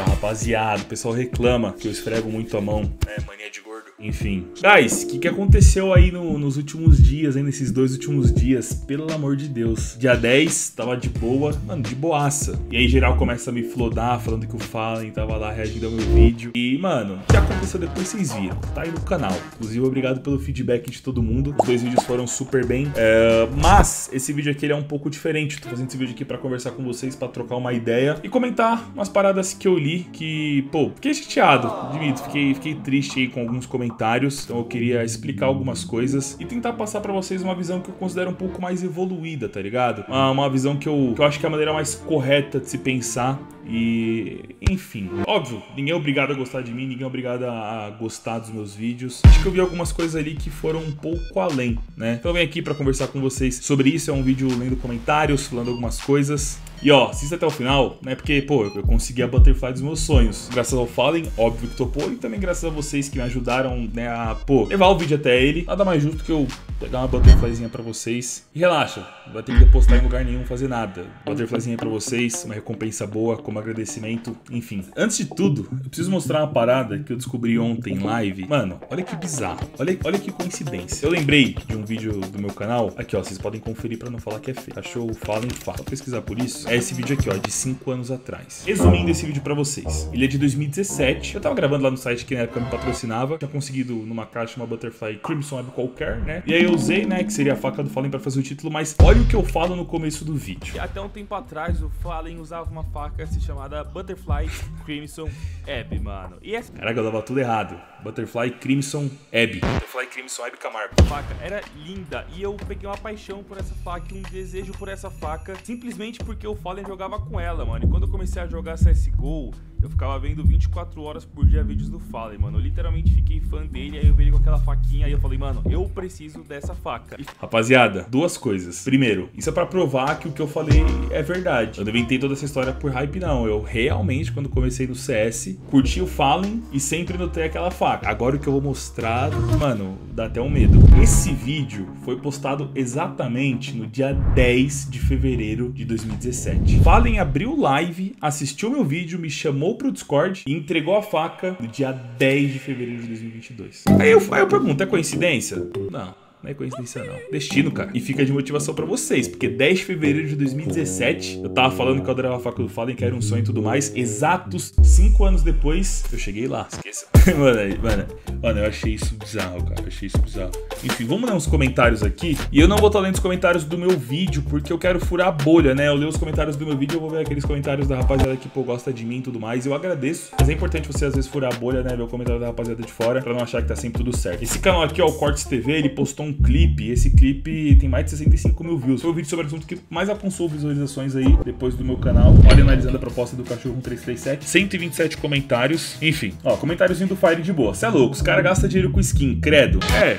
Fala rapaziada, o pessoal reclama que eu esfrego muito a mão. É, mania de gordo. Enfim. Guys, o que, que aconteceu aí no- nos últimos dias, hein? Nesses dois últimos dias? Pelo amor de Deus. Dia 10, tava de boa, mano, de boaça. E aí geral começa a me flodar, falando que o Fallen tava lá reagindo ao meu vídeo. E, mano, o que aconteceu depois vocês viram. Tá aí no canal. Inclusive, obrigado pelo feedback de todo mundo. Os dois vídeos foram super bem. É, mas, esse vídeo aqui ele é um pouco diferente. Tô fazendo esse vídeo aqui pra conversar com vocês, pra trocar uma ideia e comentar umas paradas que eu li que, pô, fiquei chateado, admito. Fiquei, fiquei triste aí com alguns comentários. Então eu queria explicar algumas coisas e tentar passar pra vocês uma visão que eu considero um pouco mais evoluída, tá ligado? Uma, uma visão que eu, que eu acho que é a maneira mais correta de se pensar e, enfim, óbvio, ninguém é obrigado a gostar de mim, ninguém é obrigado a gostar dos meus vídeos. Acho que eu vi algumas coisas ali que foram um pouco além, né? Então eu venho aqui pra conversar com vocês sobre isso. É um vídeo lendo comentários, falando algumas coisas. E ó, assista até o final, né? Porque, pô, eu consegui a Butterfly dos meus sonhos. Graças ao Fallen, óbvio que topou, e também graças a vocês que me ajudaram, né, a, pô, levar o vídeo até ele. Nada mais justo que eu pegar uma Butterflyzinha pra vocês. E relaxa, não vai ter que depositar em lugar nenhum, fazer nada. Butterflyzinha pra vocês, uma recompensa boa, como agradecimento, enfim. Antes de tudo, eu preciso mostrar uma parada que eu descobri ontem em live. Mano, olha que bizarro. Olha, olha que coincidência. Eu lembrei de um vídeo do meu canal. Aqui, ó, vocês podem conferir pra não falar que é feio. Achou o Fallen Fala. Pesquisar por isso. É esse vídeo aqui, ó, de 5 anos atrás. Resumindo esse vídeo pra vocês. Ele é de 2017. Eu tava gravando lá no site que na época me patrocinava. Tinha conseguido numa caixa uma Butterfly Crimson Web qualquer, né? E aí eu usei, né, que seria a faca do Fallen pra fazer o título, mas olha o que eu falo no começo do vídeo. Até um tempo atrás, o Fallen usava uma faca assim, chamada Butterfly Crimson Ebb, mano. E essa Caraca, eu dava tudo errado. Butterfly Crimson Abby. Butterfly Crimson Abby Camargo. faca era linda e eu peguei uma paixão por essa faca e um desejo por essa faca simplesmente porque o Fallen jogava com ela, mano. E quando eu comecei a jogar CSGO, eu ficava vendo 24 horas por dia vídeos do Fallen, mano. Eu literalmente fiquei fã dele, aí eu vi ele com aquela faquinha e eu falei, mano, eu preciso dessa faca. Rapaziada, duas coisas. Primeiro, isso é pra provar que o que eu falei é verdade. Eu não inventei toda essa história por hype, não. Eu realmente, quando comecei no CS, curti o Fallen e sempre notei aquela faca. Agora o que eu vou mostrar, mano, dá até um medo. Esse vídeo foi postado exatamente no dia 10 de fevereiro de 2017. Fallen abriu live, assistiu meu vídeo, me chamou pro Discord e entregou a faca no dia 10 de fevereiro de 2022. Aí eu, aí eu pergunto, é coincidência? Não. Não é coincidência, não. Destino, cara. E fica de motivação pra vocês, porque 10 de fevereiro de 2017, eu tava falando que eu adorava a faca do Fallen, que era um sonho e tudo mais. Exatos 5 anos depois, eu cheguei lá. Esqueça. mano, mano, mano, eu achei isso bizarro, cara. Eu achei isso bizarro. Enfim, vamos ler uns comentários aqui. E eu não vou estar lendo os comentários do meu vídeo, porque eu quero furar a bolha, né? Eu leio os comentários do meu vídeo, eu vou ver aqueles comentários da rapaziada que, pô, gosta de mim e tudo mais. Eu agradeço. Mas é importante você, às vezes, furar a bolha, né? Ver o comentário da rapaziada de fora, pra não achar que tá sempre tudo certo. Esse canal aqui, ó, o Cortes TV, ele postou um clipe. Esse clipe tem mais de 65 mil views. Foi o vídeo sobre o assunto que mais alcançou visualizações aí depois do meu canal. Olha, analisando a proposta do cachorro 1337. 127 comentários. Enfim, ó, comentáriozinho do Fire de boa. Cê é louco, os caras gastam dinheiro com skin, credo. É.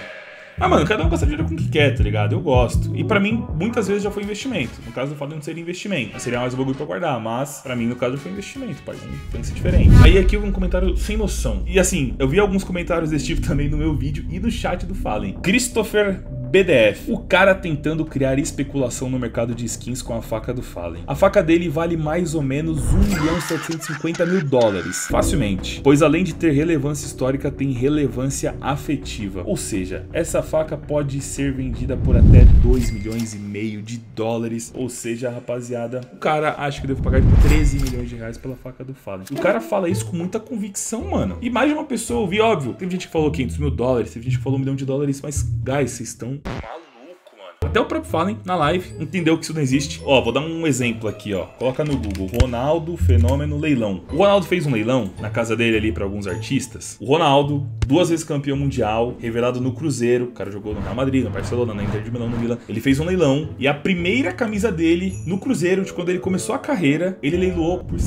Ah, mano, cada um gasta dinheiro com o que quer, tá ligado? Eu gosto. E pra mim, muitas vezes já foi investimento. No caso do de não ser investimento. Seria mais um bagulho pra guardar. Mas, pra mim, no caso, foi investimento, pai. Não pensa diferente. Aí aqui um comentário sem noção. E assim, eu vi alguns comentários desse tipo também no meu vídeo e no chat do Fallen. Christopher BDF. O cara tentando criar especulação no mercado de skins com a faca do Fallen. A faca dele vale mais ou menos 1 milhão e 750 mil dólares. Facilmente. Pois além de ter relevância histórica, tem relevância afetiva. Ou seja, essa faca pode ser vendida por até 2 milhões e meio de dólares. Ou seja, rapaziada, o cara acha que deve pagar 13 milhões de reais pela faca do Fallen. O cara fala isso com muita convicção, mano. E mais de uma pessoa ouvi, óbvio. Teve gente que falou 500 mil dólares, teve gente que falou um milhão de dólares, mas, guys, vocês estão maluco, mano. Até o próprio Fallen, na live, entendeu que isso não existe. Ó, vou dar um exemplo aqui, ó. Coloca no Google, Ronaldo Fenômeno Leilão. O Ronaldo fez um leilão na casa dele ali pra alguns artistas. O Ronaldo, duas vezes campeão mundial, revelado no Cruzeiro. O cara jogou no Real Madrid, no Barcelona, na Inter de Milão, no Milan. Ele fez um leilão e a primeira camisa dele no Cruzeiro, de quando ele começou a carreira, ele leiloou por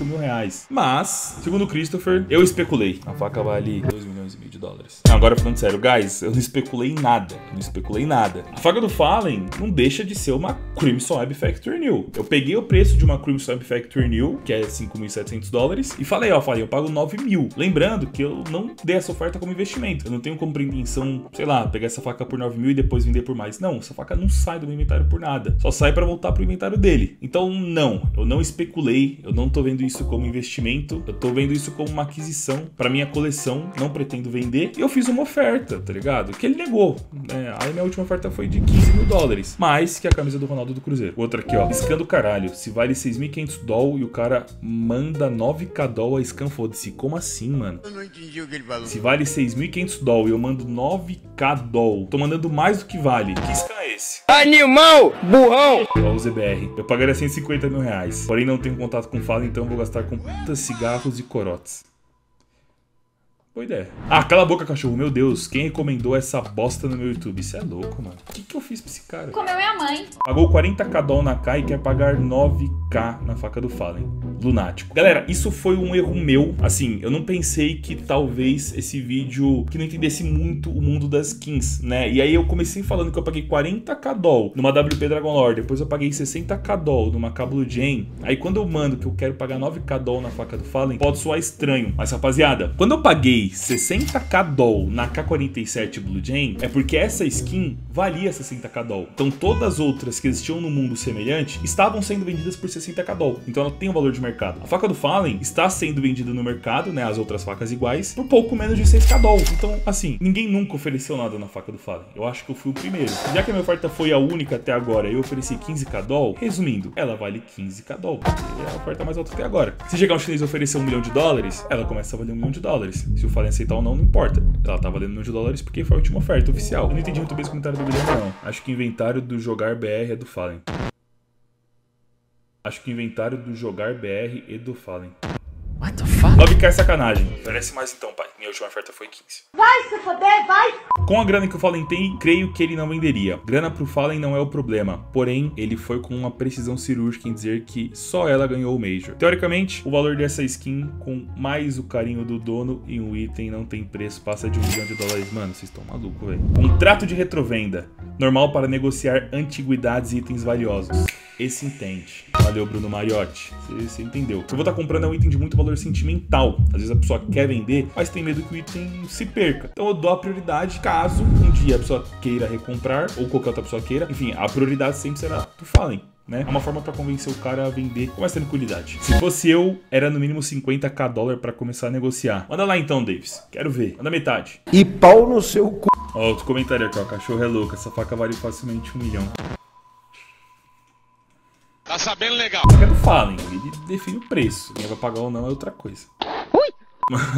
65 mil reais. Mas, segundo o Christopher, eu especulei. A faca vale 2 milhões e meio de dólares. Não, agora falando sério, guys, eu não especulei em nada. Eu não especulei em nada. A faca do Fallen não deixa de ser uma Crimson Web Factory New. Eu peguei o preço de uma Crimson Web Factory New, que é 5.700 dólares, e falei, ó, falei, eu pago 9 mil. Lembrando que eu não dei essa oferta como investimento. Eu não tenho como intenção, sei lá, pegar essa faca por 9 mil e depois vender por mais. Não, essa faca não sai do meu inventário por nada. Só sai para voltar pro inventário dele. Então, não, eu não especulei, eu não tô vendo isso como investimento, eu tô vendo isso como uma aquisição para minha coleção, não pretendo vender. E eu fiz uma oferta, tá ligado? Que ele negou. Né? Aí minha última oferta foi de 15 mil dólares. Mais que a camisa do Ronaldo do Cruzeiro. Outra aqui, ó. Scan do caralho. Se vale 6.500 doll e o cara manda 9k doll a scan, foda-se. Como assim, mano? Eu não entendi o que ele falou. Se vale 6.500 doll e eu mando 9k doll, tô mandando mais do que vale. Que scan é esse? Animal! Burrão! Ó, o ZBR. Eu pagaria 150 mil reais. Porém, não tenho contato com Fala, então vou gastar com putas, cigarros e corotes. Boa ideia. Ah, cala a boca, cachorro. Meu Deus, quem recomendou essa bosta no meu YouTube? Isso é louco, mano. O que, que eu fiz pra esse cara? Comeu minha mãe. Pagou 40k doll na K e quer pagar 9k na faca do Fallen. Lunático. Galera, isso foi um erro meu. Assim, eu não pensei que talvez esse vídeo que não entendesse muito o mundo das skins, né? E aí eu comecei falando que eu paguei 40k doll numa WP Dragon Lord, depois eu paguei 60k doll numa Cablo Jane. Aí quando eu mando que eu quero pagar 9k doll na faca do Fallen, pode soar estranho. Mas rapaziada, quando eu paguei 60k doll na K47 Blue Jane é porque essa skin valia 60k doll. Então todas as outras que existiam no mundo semelhante estavam sendo vendidas por 60k doll. Então ela tem um valor de mercado. A faca do Fallen está sendo vendida no mercado, né, as outras facas iguais, por pouco menos de 6k doll. Então, assim, ninguém nunca ofereceu nada na faca do Fallen. Eu acho que eu fui o primeiro. Já que a minha oferta foi a única até agora e eu ofereci 15k doll, resumindo, ela vale 15k doll. É a oferta mais alta até agora. Se chegar um chinês e oferecer um milhão de dólares, ela começa a valer um milhão de dólares. Se o Fallen aceitar ou não, não importa. Ela tá valendo milhão de dólares porque foi a última oferta oficial. Eu não entendi muito bem esse comentário do Guilherme, não. Acho que o inventário do Jogar BR é do Fallen. Acho que o inventário do Jogar BR e do Fallen. What the fuck? 9k é sacanagem. Parece mais então, pai. Minha última oferta foi 15. Vai se foder, vai! Com a grana que o Fallen tem, creio que ele não venderia. Grana pro Fallen não é o problema. Porém, ele foi com uma precisão cirúrgica em dizer que só ela ganhou o Major. Teoricamente, o valor dessa skin, com mais o carinho do dono e um item não tem preço, passa de um milhão de dólares. Mano, vocês estão malucos, velho. Contrato de retrovenda. Normal para negociar antiguidades e itens valiosos. Esse entende. Valeu, Bruno Mariotti. Você entendeu. Se eu vou estar comprando é um item de muito valor sentimental. Às vezes a pessoa quer vender, mas tem medo que o item se perca. Então eu dou a prioridade caso um dia a pessoa queira recomprar, ou qualquer outra pessoa queira. Enfim, a prioridade sempre será do Fallen. Né? É uma forma para convencer o cara a vender com mais tranquilidade. Se fosse eu, era no mínimo 50k dólar para começar a negociar. Manda lá então, Davis. Quero ver. Manda metade. E pau no seu cu. Ó, outro comentário aqui, ó. Cachorro é louco. Essa faca vale facilmente um milhão. Tá sabendo legal. É do Fallen, ele define o preço. Quem vai pagar ou não é outra coisa.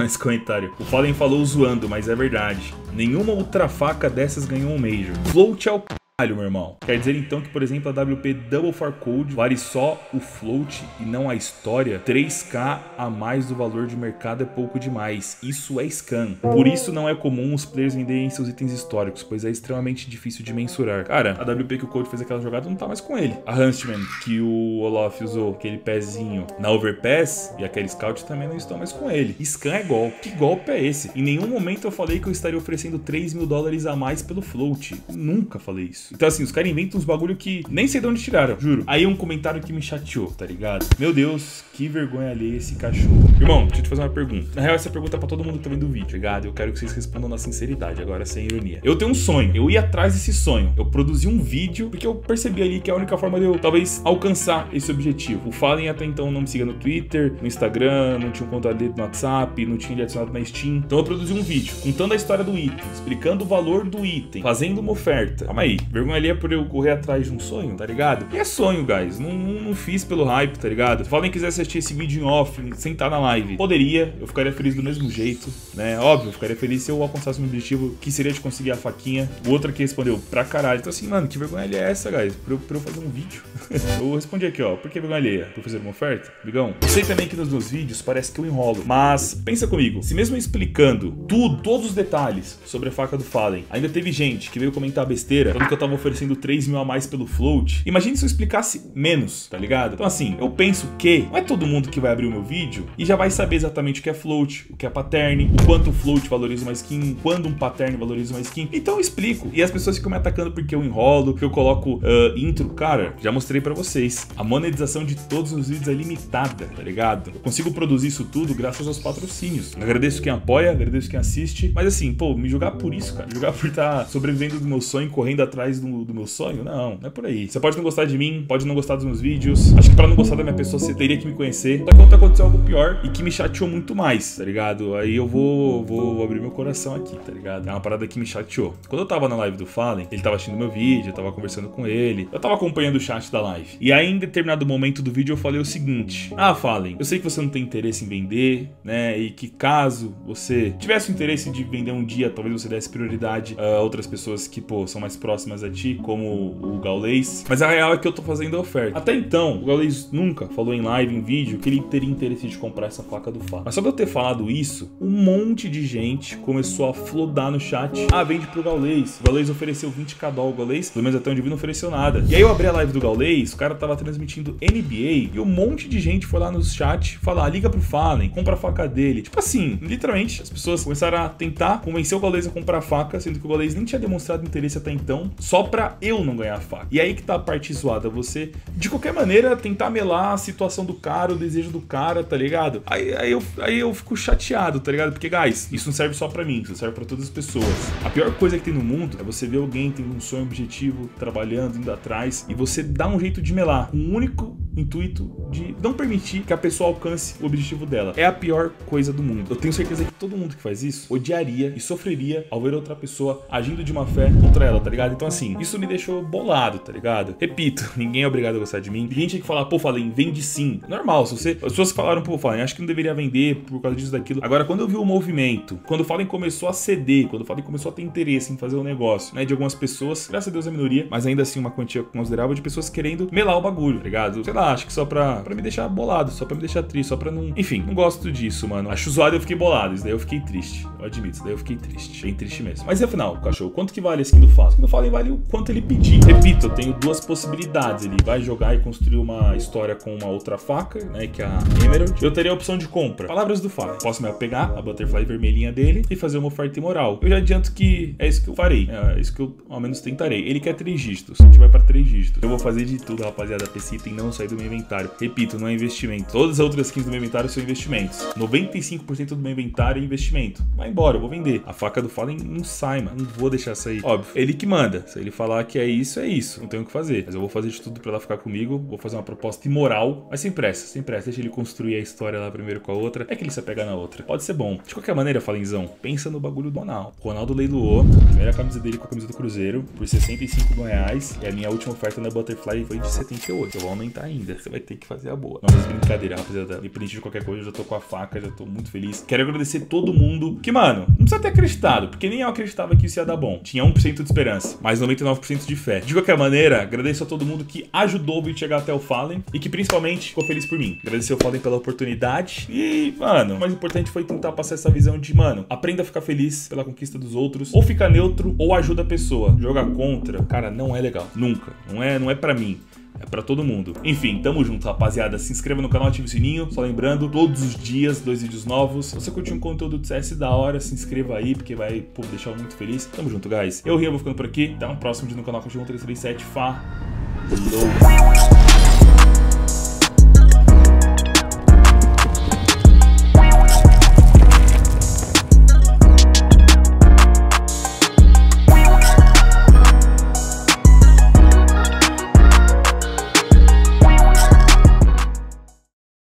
Esse comentário. O Fallen falou zoando, mas é verdade. Nenhuma outra faca dessas ganhou um Major. Float é o meu irmão. Quer dizer então que, por exemplo, a WP Double Far Code vale só o float e não a história? 3k a mais do valor de mercado é pouco demais. Isso é scam. Por isso não é comum os players venderem seus itens históricos, pois é extremamente difícil de mensurar. Cara, a WP que o Code fez aquela jogada não tá mais com ele. A Huntsman, que o Olaf usou, aquele pezinho na Overpass, e aquele Scout também não estão mais com ele. Scam é golpe. Que golpe é esse? Em nenhum momento eu falei que eu estaria oferecendo 3 mil dólares a mais pelo float. nunca falei isso. Então, assim, os caras inventam uns bagulho que nem sei de onde tiraram, juro. Aí um comentário que me chateou, tá ligado? Meu Deus, que vergonha ali esse cachorro. Irmão, deixa eu te fazer uma pergunta. Na real, essa pergunta é pra todo mundo que tá vendo o vídeo, tá ligado? Eu quero que vocês respondam na sinceridade, agora sem ironia. Eu tenho um sonho, eu ia atrás desse sonho. Eu produzi um vídeo, porque eu percebi ali que é a única forma de eu, talvez, alcançar esse objetivo. O Fallen até então não me siga no Twitter, no Instagram, não tinha um contato dele no WhatsApp, não tinha ele adicionado na Steam. Então eu produzi um vídeo contando a história do item, explicando o valor do item, fazendo uma oferta. Calma aí, vergonha é por eu correr atrás de um sonho, tá ligado? E é sonho, guys. Não, não, fiz pelo hype, tá ligado? Se Fallen quisesse assistir esse vídeo em off, sem estar na live, poderia, eu ficaria feliz do mesmo jeito, né? Óbvio, eu ficaria feliz se eu alcançasse um objetivo que seria de conseguir a faquinha. O outro aqui respondeu pra caralho. Então assim, mano, que vergonha é essa, guys? Pra eu, pra eu fazer um vídeo. eu respondi aqui, ó. Por que vergonha alheia? Pra fazer uma oferta? Bigão? Sei também que nos meus vídeos parece que eu enrolo, mas pensa comigo. Se mesmo explicando tudo, todos os detalhes sobre a faca do Fallen, ainda teve gente que veio comentar besteira, falando que eu tava oferecendo 3 mil a mais pelo float. Imagine se eu explicasse menos, tá ligado? Então assim, eu penso que não é todo mundo que vai abrir o meu vídeo e já vai saber exatamente o que é float, o que é pattern, o quanto o float valoriza uma skin, quando um pattern valoriza uma skin. Então eu explico. E as pessoas ficam me atacando porque eu enrolo, que eu coloco uh, intro. Cara, já mostrei para vocês. A monetização de todos os vídeos é limitada, tá ligado? Eu consigo produzir isso tudo graças aos patrocínios. Eu agradeço quem apoia, agradeço quem assiste. Mas assim, pô, me julgar por isso, cara. Me julgar por estar tá sobrevivendo do meu sonho, correndo atrás do, do meu sonho, não, não é por aí. Você pode não gostar de mim, pode não gostar dos meus vídeos. Acho que para não gostar da minha pessoa, você teria que me conhecer. Só que ontem aconteceu algo pior e que me chateou muito mais, tá ligado? Aí eu vou, vou abrir meu coração aqui, tá ligado? É uma parada que me chateou. Quando eu tava na live do Fallen, ele tava assistindo meu vídeo, eu tava conversando com ele, eu tava acompanhando o chat da live. E aí, em determinado momento do vídeo, eu falei o seguinte: Ah, Fallen, eu sei que você não tem interesse em vender, né? E que caso você tivesse o interesse de vender um dia, talvez você desse prioridade a outras pessoas que, pô, são mais próximas a ti, como o Gaulês. Mas a real é que eu tô fazendo a oferta. Até então, o Gaulês nunca falou em live, em vídeo, que ele teria interesse de comprar essa faca do Fá. Mas só de eu ter falado isso, um monte de gente começou a flodar no chat. Ah, vende pro Gaulês. O Gaulês ofereceu 20k dólar. O pelo menos até onde vi, não ofereceu nada. E aí eu abri a live do Gaulês, o cara tava transmitindo NBA e um monte de gente foi lá no chat falar: liga pro Fallen, compra a faca dele. Tipo assim, literalmente, as pessoas começaram a tentar convencer o Gaulês a comprar a faca, sendo que o Gaulês nem tinha demonstrado interesse até então, só pra eu não ganhar faca. E aí que tá a parte zoada, você, de qualquer maneira, tentar melar a situação do cara, o desejo do cara, tá ligado? Aí, aí, eu, aí eu fico chateado, tá ligado? Porque, guys, isso não serve só pra mim, isso serve pra todas as pessoas. A pior coisa que tem no mundo é você ver alguém tendo um sonho, objetivo, trabalhando, indo atrás, e você dá um jeito de melar. Um único intuito de não permitir que a pessoa alcance o objetivo dela. É a pior coisa do mundo. Eu tenho certeza que todo mundo que faz isso odiaria e sofreria ao ver outra pessoa agindo de uma fé contra ela, tá ligado? Então, assim, isso me deixou bolado, tá ligado? Repito, ninguém é obrigado a gostar de mim. Ninguém tinha que falar, pô, Fallen, vende sim. Normal, se você. As pessoas falaram, pô, Fallen, acho que não deveria vender por causa disso, daquilo. Agora, quando eu vi o movimento, quando o Fallen começou a ceder, quando o Fallen começou a ter interesse em fazer o negócio, né, de algumas pessoas, graças a Deus é minoria, mas ainda assim uma quantia considerável de pessoas querendo melar o bagulho, tá ligado? Sei lá, acho que só pra, pra me deixar bolado, só pra me deixar triste, só pra não. Enfim, não gosto disso, mano. Acho zoado eu fiquei bolado, isso daí eu fiquei triste. Eu admito, isso daí eu fiquei triste. Bem triste mesmo. Mas afinal, cachorro, quanto que vale a skin do Fallen? Skin do Fallen vale o quanto ele pedir. Repito, eu tenho duas possibilidades. Ele vai jogar e construir uma história com uma outra faca, né? Que é a Emerald. Eu teria a opção de compra. Palavras do Fallen. Posso me apegar a Butterfly vermelhinha dele e fazer uma oferta imoral. Eu já adianto que é isso que eu farei. É isso que eu ao menos tentarei. Ele quer três dígitos. A gente vai para três dígitos. Eu vou fazer de tudo, rapaziada. PC e não sair do meu inventário. Repito, não é investimento. Todas as outras skins do meu inventário são investimentos. 95% do meu inventário é investimento. Vai embora, eu vou vender. A faca do Fallen não sai, mano. Não vou deixar sair. Óbvio, ele que manda. Se ele falar que é isso, é isso. Não tenho o que fazer. Mas eu vou fazer de tudo para ela ficar comigo. Vou fazer uma proposta imoral. Mas sem pressa, sem pressa. Deixa ele construir a história lá primeiro com a outra. É que ele se apega na outra. Pode ser bom. De qualquer maneira, Falenzão, pensa no bagulho do Ronaldo. Ronaldo leiloou primeira camisa dele com a camisa do Cruzeiro por 65 mil reais. E a minha última oferta na Butterfly foi de 78. Eu vou aumentar ainda. Você vai ter que fazer a boa. Não, mas brincadeira, rapaziada. Independente de qualquer coisa, eu já tô com a faca, já tô muito feliz. Quero agradecer todo mundo que, mano, não precisa ter acreditado, porque nem eu acreditava que isso ia dar bom. Tinha 1% de esperança, mas 99% de fé. De qualquer maneira, agradeço a todo mundo que ajudou o vídeo chegar até o Fallen e que principalmente ficou feliz por mim. Agradecer ao Fallen pela oportunidade e, mano, o mais importante foi tentar passar essa visão de, mano, aprenda a ficar feliz pela conquista dos outros, ou fica neutro ou ajuda a pessoa. Jogar contra, cara, não é legal. Nunca. Não é, não é para mim. É pra todo mundo. Enfim, tamo junto, rapaziada. Se inscreva no canal, ative o sininho. Só lembrando, todos os dias, dois vídeos novos. Se você curtiu um conteúdo do CS da hora, se inscreva aí, porque vai pô, deixar muito feliz. Tamo junto, guys. Eu, Rio, vou ficando por aqui. Até o próximo vídeo no canal Cachorro 337. Falou!